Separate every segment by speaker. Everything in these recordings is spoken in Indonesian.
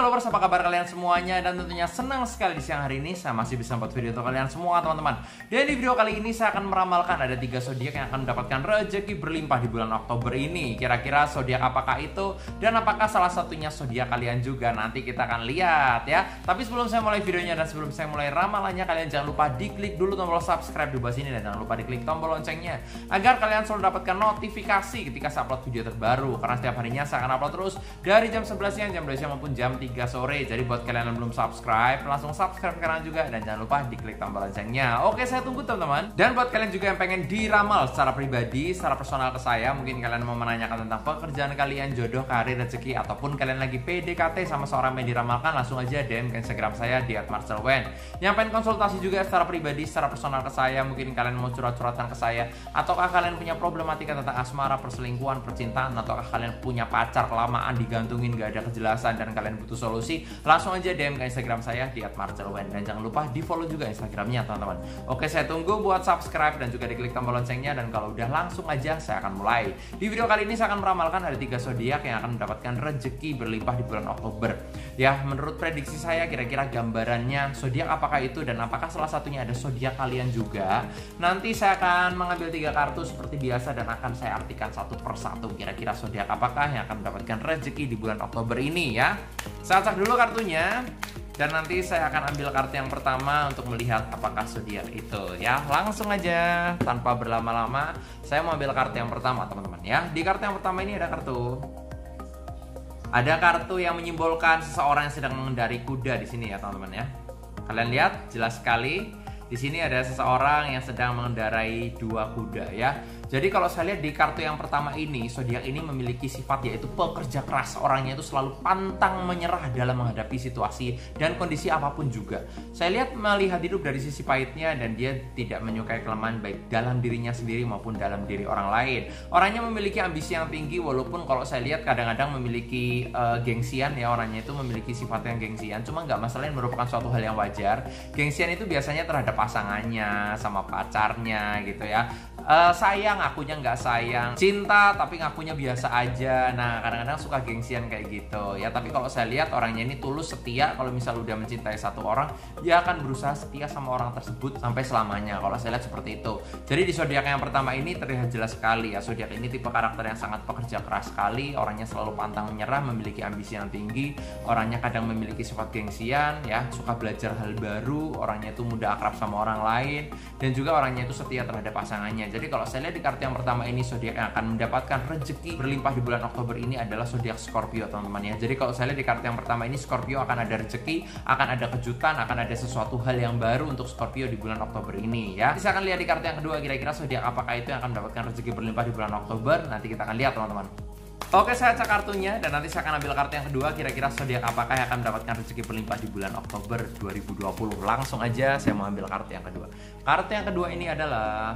Speaker 1: followers, apa kabar kalian semuanya? Dan tentunya senang sekali di siang hari ini saya masih bisa membuat video untuk kalian semua teman-teman. Dan di video kali ini saya akan meramalkan ada tiga zodiak yang akan mendapatkan rezeki berlimpah di bulan Oktober ini. Kira-kira zodiak apakah itu? Dan apakah salah satunya zodiak kalian juga? Nanti kita akan lihat ya. Tapi sebelum saya mulai videonya dan sebelum saya mulai ramalannya, kalian jangan lupa diklik dulu tombol subscribe di bawah sini dan jangan lupa diklik tombol loncengnya agar kalian selalu dapatkan notifikasi ketika saya upload video terbaru. Karena setiap harinya saya akan upload terus dari jam 11 siang, jam 12 siang maupun jam jam 3 sore. Jadi buat kalian yang belum subscribe, langsung subscribe sekarang juga dan jangan lupa diklik tombol loncengnya. Oke, saya tunggu teman-teman. Dan buat kalian juga yang pengen diramal secara pribadi, secara personal ke saya, mungkin kalian mau menanyakan tentang pekerjaan kalian, jodoh, karir, rezeki ataupun kalian lagi PDKT sama seorang yang diramalkan, langsung aja DM ke Instagram saya di @marcelwen. Yang pengen konsultasi juga secara pribadi, secara personal ke saya, mungkin kalian mau curhat-curhatan ke saya ataukah kalian punya problematika tentang asmara, perselingkuhan, percintaan ataukah kalian punya pacar kelamaan digantungin gak ada kejelasan dan kalian butuh solusi, langsung aja DM ke Instagram saya di @marcelwen dan jangan lupa di follow juga Instagramnya teman-teman. Oke, saya tunggu buat subscribe dan juga diklik tombol loncengnya dan kalau udah langsung aja saya akan mulai. Di video kali ini saya akan meramalkan ada tiga zodiak yang akan mendapatkan rezeki berlimpah di bulan Oktober. Ya, menurut prediksi saya kira-kira gambarannya zodiak apakah itu dan apakah salah satunya ada zodiak kalian juga? Nanti saya akan mengambil tiga kartu seperti biasa dan akan saya artikan satu persatu kira-kira zodiak apakah yang akan mendapatkan rezeki di bulan Oktober ini ya. Saya acak dulu kartunya dan nanti saya akan ambil kartu yang pertama untuk melihat apakah zodiak itu ya. Langsung aja tanpa berlama-lama saya mau ambil kartu yang pertama teman-teman ya. Di kartu yang pertama ini ada kartu ada kartu yang menyimbolkan seseorang yang sedang mengendari kuda di sini ya teman-teman ya. Kalian lihat jelas sekali di sini ada seseorang yang sedang mengendarai dua kuda ya. Jadi kalau saya lihat di kartu yang pertama ini, zodiak ini memiliki sifat yaitu pekerja keras. Orangnya itu selalu pantang menyerah dalam menghadapi situasi dan kondisi apa pun juga. Saya lihat melihat hidup dari sisi pahitnya dan dia tidak menyukai kelemahan baik dalam dirinya sendiri maupun dalam diri orang lain. Orangnya memiliki ambisi yang tinggi walaupun kalau saya lihat kadang-kadang memiliki uh, gengsian ya orangnya itu memiliki sifat yang gengsian. Cuma nggak masalah ini merupakan suatu hal yang wajar. Gengsian itu biasanya terhadap pasangannya sama pacarnya gitu ya uh, sayang akunya nggak sayang. Cinta tapi ngakunya biasa aja. Nah kadang-kadang suka gengsian kayak gitu. Ya tapi kalau saya lihat orangnya ini tulus setia. Kalau misal udah mencintai satu orang dia akan berusaha setia sama orang tersebut sampai selamanya. Kalau saya lihat seperti itu. Jadi di zodiak yang pertama ini terlihat jelas sekali ya. Zodiak ini tipe karakter yang sangat pekerja keras sekali. Orangnya selalu pantang menyerah memiliki ambisi yang tinggi. Orangnya kadang memiliki sifat gengsian ya. Suka belajar hal baru. Orangnya itu mudah akrab sama orang lain. Dan juga orangnya itu setia terhadap pasangannya. Jadi kalau saya lihat di kartu yang pertama ini zodiak yang akan mendapatkan rezeki berlimpah di bulan Oktober ini adalah zodiak Scorpio teman-teman ya. Jadi kalau saya lihat di kartu yang pertama ini Scorpio akan ada rezeki, akan ada kejutan, akan ada sesuatu hal yang baru untuk Scorpio di bulan Oktober ini ya. Kita akan lihat di kartu yang kedua kira-kira zodiak apakah itu yang akan mendapatkan rezeki berlimpah di bulan Oktober. Nanti kita akan lihat teman-teman. Oke, saya cek kartunya dan nanti saya akan ambil kartu yang kedua. Kira-kira zodiak apakah yang akan mendapatkan rezeki berlimpah di bulan Oktober 2020? Langsung aja saya mau ambil kartu yang kedua. Kartu yang kedua ini adalah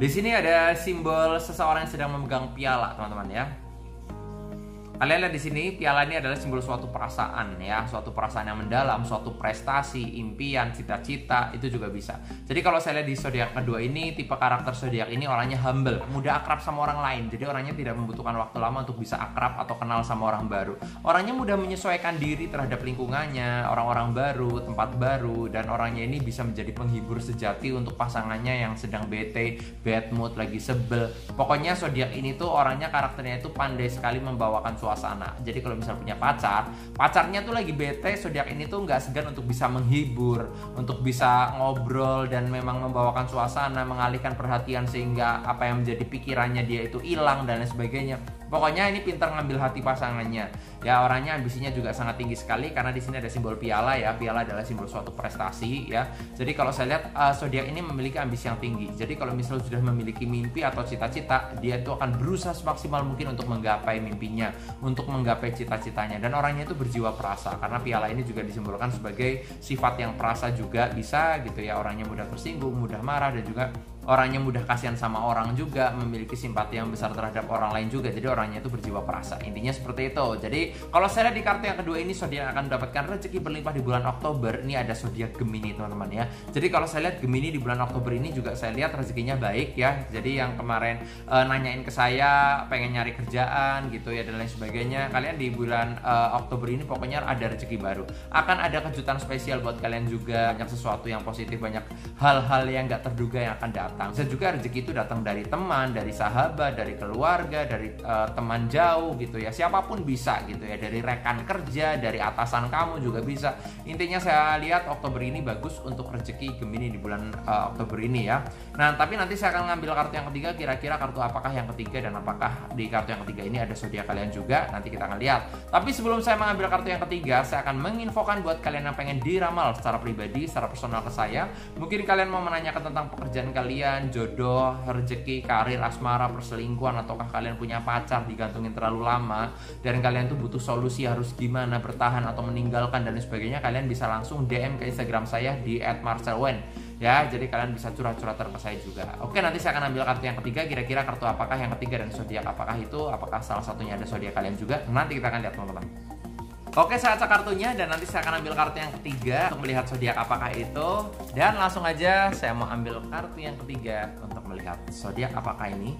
Speaker 1: di sini ada simbol seseorang yang sedang memegang piala, teman-teman ya. Kalian lihat di sini piala ini adalah simbol suatu perasaan ya, suatu perasaan yang mendalam, suatu prestasi, impian, cita-cita itu juga bisa. Jadi kalau saya lihat di zodiak kedua ini tipe karakter zodiak ini orangnya humble, mudah akrab sama orang lain. Jadi orangnya tidak membutuhkan waktu lama untuk bisa akrab atau kenal sama orang baru. Orangnya mudah menyesuaikan diri terhadap lingkungannya, orang-orang baru, tempat baru dan orangnya ini bisa menjadi penghibur sejati untuk pasangannya yang sedang bete, bad mood, lagi sebel. Pokoknya zodiak ini tuh orangnya karakternya itu pandai sekali membawakan suatu suasana. Jadi kalau misal punya pacar, pacarnya tuh lagi bete, zodiak ini tuh nggak segan untuk bisa menghibur, untuk bisa ngobrol dan memang membawakan suasana, mengalihkan perhatian sehingga apa yang menjadi pikirannya dia itu hilang dan lain sebagainya. Pokoknya ini pintar ngambil hati pasangannya. Ya orangnya ambisinya juga sangat tinggi sekali karena di sini ada simbol piala ya. Piala adalah simbol suatu prestasi ya. Jadi kalau saya lihat uh, zodiak ini memiliki ambisi yang tinggi. Jadi kalau misalnya sudah memiliki mimpi atau cita-cita, dia itu akan berusaha semaksimal mungkin untuk menggapai mimpinya, untuk menggapai cita-citanya. Dan orangnya itu berjiwa perasa karena piala ini juga disimbolkan sebagai sifat yang perasa juga bisa gitu ya. Orangnya mudah tersinggung, mudah marah dan juga orangnya mudah kasihan sama orang juga, memiliki simpati yang besar terhadap orang lain juga. Jadi orangnya itu berjiwa perasa. Intinya seperti itu. Jadi kalau saya lihat di kartu yang kedua ini zodiak akan mendapatkan rezeki berlimpah di bulan Oktober. Ini ada zodiak Gemini teman-teman ya. Jadi kalau saya lihat Gemini di bulan Oktober ini juga saya lihat rezekinya baik ya. Jadi yang kemarin e, nanyain ke saya pengen nyari kerjaan gitu ya dan lain sebagainya. Kalian di bulan e, Oktober ini pokoknya ada rezeki baru. Akan ada kejutan spesial buat kalian juga. Banyak sesuatu yang positif, banyak hal-hal yang gak terduga yang akan datang datang. Bisa juga rezeki itu datang dari teman, dari sahabat, dari keluarga, dari uh, teman jauh gitu ya. Siapa pun bisa gitu ya. Dari rekan kerja, dari atasan kamu juga bisa. Intinya saya lihat Oktober ini bagus untuk rezeki Gemini di bulan uh, Oktober ini ya. Nah, tapi nanti saya akan ngambil kartu yang ketiga kira-kira kartu apakah yang ketiga dan apakah di kartu yang ketiga ini ada zodiak kalian juga. Nanti kita akan lihat. Tapi sebelum saya mengambil kartu yang ketiga, saya akan menginfokan buat kalian yang pengen diramal secara pribadi, secara personal ke saya. Mungkin kalian mau menanyakan tentang pekerjaan kalian kalian, jodoh, rezeki, karir, asmara, perselingkuhan, ataukah kalian punya pacar digantungin terlalu lama dan kalian tuh butuh solusi harus gimana bertahan atau meninggalkan dan sebagainya, kalian bisa langsung DM ke Instagram saya di @marcelwen. Ya jadi kalian bisa curhat-curhat ke saya juga. Oke nanti saya akan ambil kartu yang ketiga kira-kira kartu apakah yang ketiga dan zodiak apakah itu? Apakah salah satunya ada zodiak kalian juga? Nanti kita akan lihat teman-teman Oke, saya acak kartunya dan nanti saya akan ambil kartu yang ketiga untuk melihat zodiak apakah itu. Dan langsung aja saya mau ambil kartu yang ketiga untuk melihat zodiak apakah ini.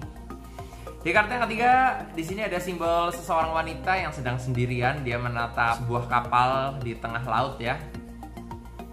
Speaker 1: Di kartu yang ketiga, di sini ada simbol seseorang wanita yang sedang sendirian, dia menatap sebuah kapal di tengah laut ya.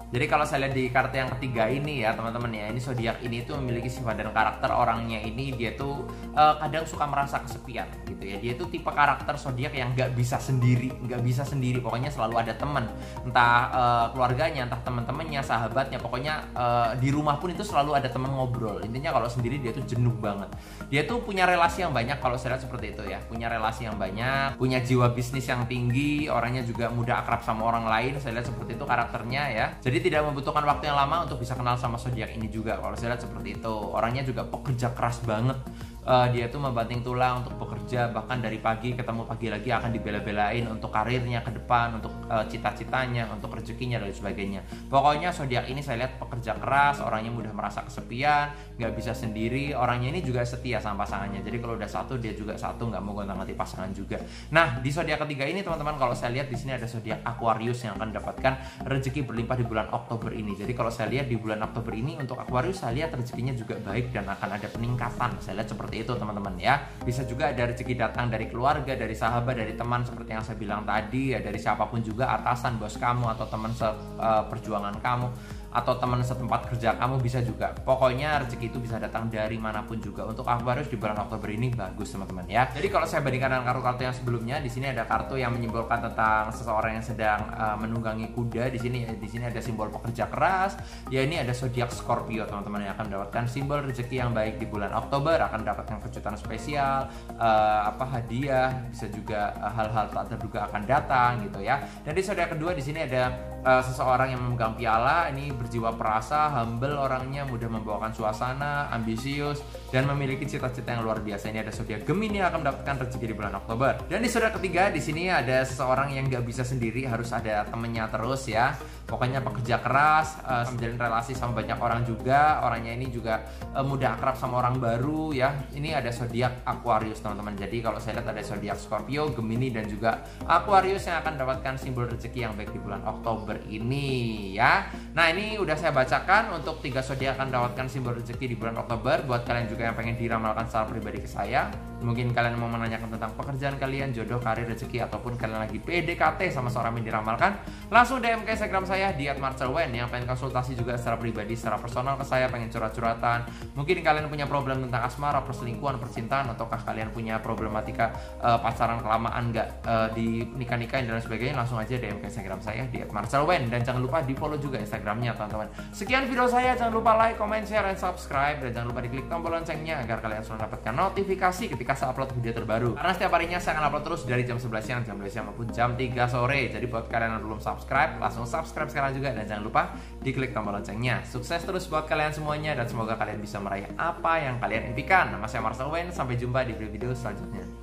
Speaker 1: Jadi kalau saya lihat di kartu yang ketiga ini ya teman-teman ya ini zodiak ini tuh memiliki sifat dan karakter orangnya ini dia tuh uh, kadang suka merasa kesepian gitu ya. Dia tuh tipe karakter zodiak yang nggak bisa sendiri nggak bisa sendiri. Pokoknya selalu ada teman entah uh, keluarganya entah teman-temannya sahabatnya. Pokoknya uh, di rumah pun itu selalu ada teman ngobrol. Intinya kalau sendiri dia tuh jenuh banget. Dia tuh punya relasi yang banyak kalau saya lihat seperti itu ya. Punya relasi yang banyak punya jiwa bisnis yang tinggi orangnya juga mudah akrab sama orang lain. Saya lihat seperti itu karakternya ya. Jadi jadi tidak membutuhkan waktu yang lama untuk bisa kenal sama zodiak ini juga. Kalau saya lihat seperti itu. Orangnya juga pekerja keras banget uh, dia tuh membanting tulang untuk bekerja bahkan dari pagi ketemu pagi lagi akan dibela-belain untuk karirnya ke depan untuk uh, cita-citanya untuk rezekinya dan sebagainya. Pokoknya zodiak ini saya lihat pekerja keras orangnya mudah merasa kesepian nggak bisa sendiri. Orangnya ini juga setia sama pasangannya. Jadi kalau udah satu dia juga satu nggak mau gonta-ganti pasangan juga. Nah di zodiak ketiga ini teman-teman kalau saya lihat di sini ada zodiak Aquarius yang akan mendapatkan rezeki berlimpah di bulan Oktober ini. Jadi kalau saya lihat di bulan Oktober ini untuk Aquarius saya lihat rezekinya juga baik dan akan ada peningkatan. Saya lihat seperti itu teman-teman ya. Bisa juga ada rezeki datang dari keluarga dari sahabat dari teman seperti yang saya bilang tadi ya dari siapa pun juga atasan bos kamu atau teman uh, kamu atau teman setempat kerja kamu bisa juga. Pokoknya rezeki itu bisa datang dari mana pun juga. Untuk Aquarius di bulan Oktober ini bagus teman-teman ya. Jadi kalau saya bandingkan dengan kartu-kartu yang sebelumnya, di sini ada kartu yang menyimbolkan tentang seseorang yang sedang uh, menunggangi kuda. Di sini di sini ada simbol pekerja keras. Ya ini ada zodiak Scorpio teman-teman yang akan mendapatkan simbol rezeki yang baik di bulan Oktober, akan mendapatkan kejutan spesial, uh, apa hadiah, bisa juga eh, hal-hal uh, tak terduga akan datang gitu ya. Dan di zodiak kedua di sini ada uh, seseorang yang memegang piala ini berjiwa perasa, humble orangnya, mudah membawakan suasana, ambisius, dan memiliki cita-cita yang luar biasa. Ini ada zodiak Gemini yang akan mendapatkan rezeki di bulan Oktober. Dan di zodiak ketiga di sini ada seseorang yang nggak bisa sendiri, harus ada temennya terus ya. Pokoknya pekerja keras, uh, menjalin relasi sama banyak orang juga. Orangnya ini juga uh, mudah akrab sama orang baru ya. Ini ada zodiak Aquarius teman-teman. Jadi kalau saya lihat ada zodiak Scorpio, Gemini dan juga Aquarius yang akan mendapatkan simbol rezeki yang baik di bulan Oktober ini ya. Nah ini udah saya bacakan untuk tiga zodiak akan mendapatkan simbol rezeki di bulan Oktober. Buat kalian juga yang pengen diramalkan secara pribadi ke saya, mungkin kalian mau menanyakan tentang pekerjaan kalian, jodoh, karir, rezeki ataupun kalian lagi PDKT sama seorang yang diramalkan, langsung DM ke Instagram saya di @marcelwen yang pengen konsultasi juga secara pribadi, secara personal ke saya, pengen curhat-curhatan. Mungkin kalian punya problem tentang asmara, perselingkuhan, percintaan, ataukah kalian punya problematika uh, pacaran kelamaan nggak uh, di nikah-nikahin dan sebagainya, langsung aja DM ke Instagram saya di @marcelwen dan jangan lupa di follow juga Instagramnya teman-teman. Sekian video saya, jangan lupa like, comment, share, dan subscribe dan jangan lupa diklik tombol loncengnya agar kalian selalu mendapatkan notifikasi ketika saya upload video terbaru. Karena setiap harinya saya akan upload terus dari jam 11 siang, jam 12 siang maupun jam 3 sore. Jadi buat kalian yang belum subscribe, langsung subscribe subscribe sekarang juga dan jangan lupa diklik tombol loncengnya. Sukses terus buat kalian semuanya dan semoga kalian bisa meraih apa yang kalian impikan. Nama saya Marcel Wen, sampai jumpa di video-video selanjutnya.